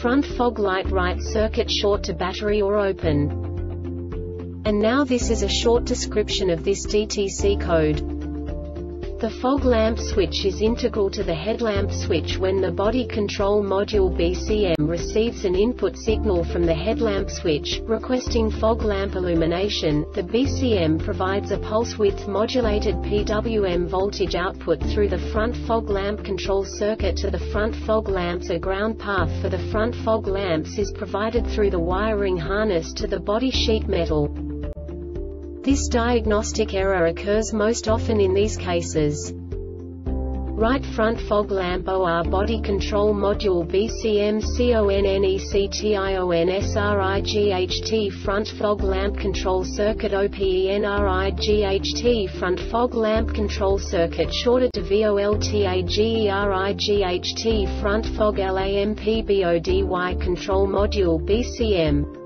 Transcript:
front fog light right circuit short to battery or open. And now this is a short description of this DTC code. The fog lamp switch is integral to the headlamp switch when the body control module BCM receives an input signal from the headlamp switch, requesting fog lamp illumination. The BCM provides a pulse width modulated PWM voltage output through the front fog lamp control circuit to the front fog lamps. A ground path for the front fog lamps is provided through the wiring harness to the body sheet metal. This diagnostic error occurs most often in these cases. Right front fog lamp OR body control module BCM CONNECTIONSRIGHT front fog lamp control circuit OPENRIGHT front fog lamp control circuit shorted to VOLTAGERIGHT front fog LAMPBODY control module BCM